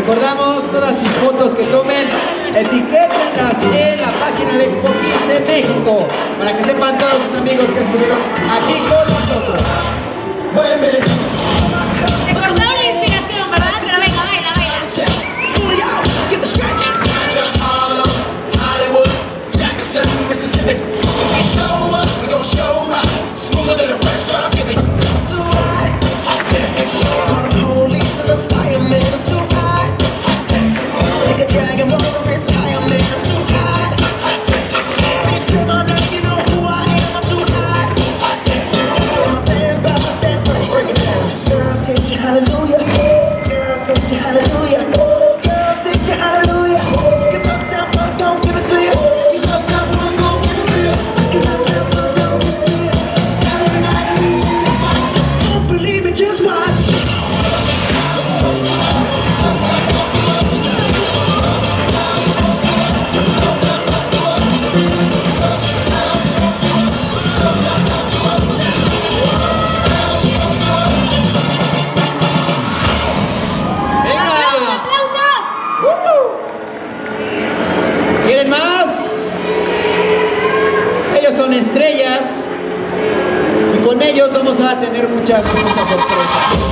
recordamos todas sus fotos que tomen, etiquétenlas en la página de Expo 15 México, para que sepan todos sus amigos que estuvieron aquí con nosotros. muchas, muchas sorpresas.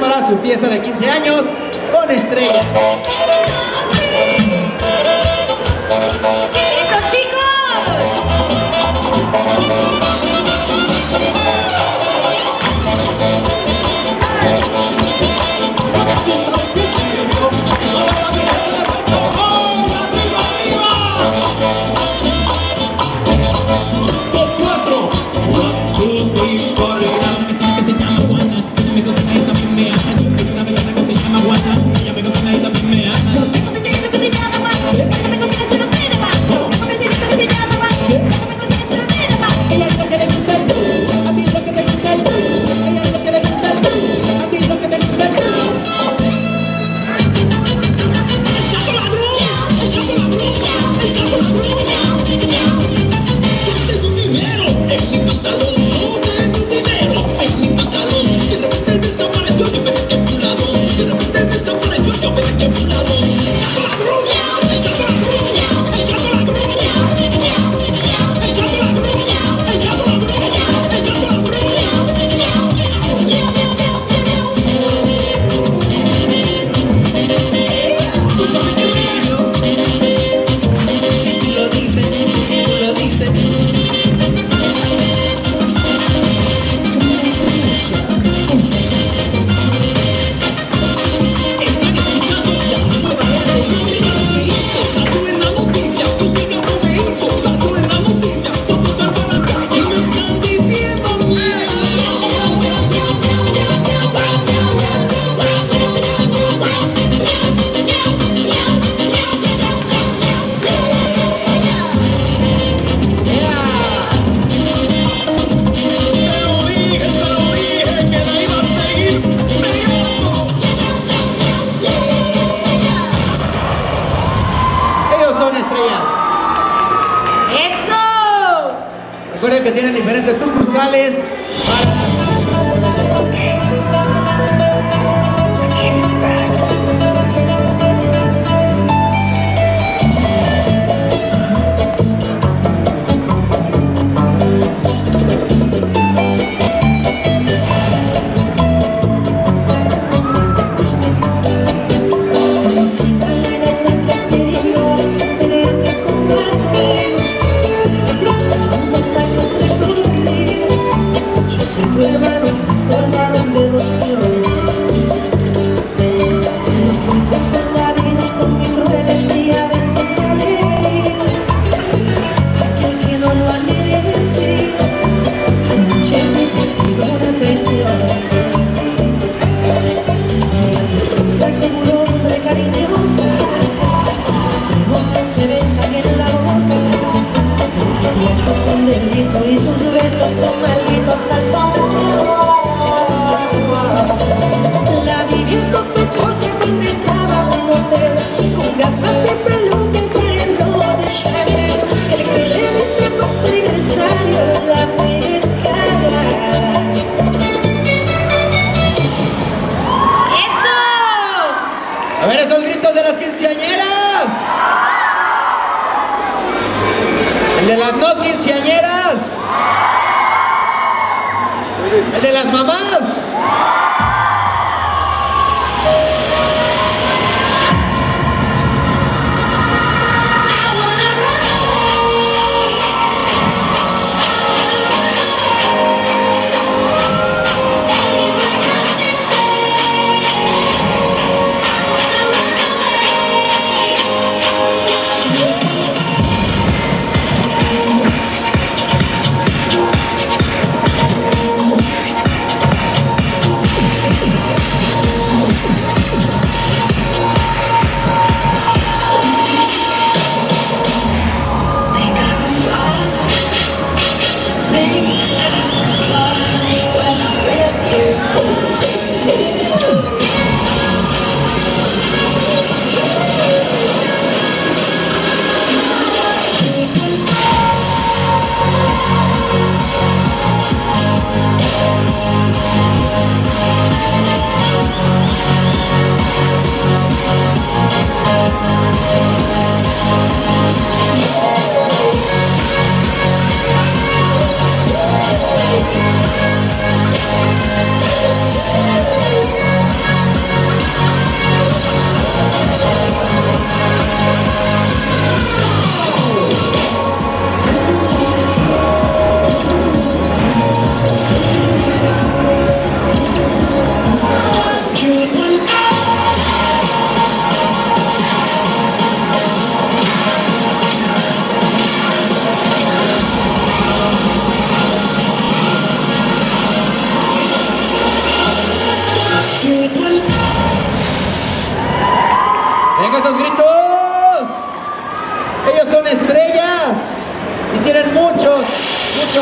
para su fiesta de 15 años con estrella. Recuerden que tienen diferentes sucursales para... ser como un hombre cariñoso.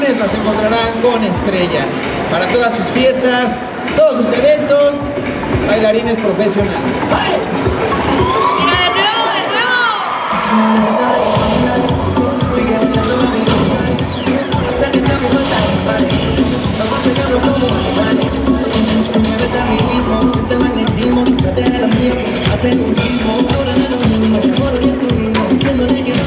las encontrarán con estrellas para todas sus fiestas, todos sus eventos, bailarines profesionales. De de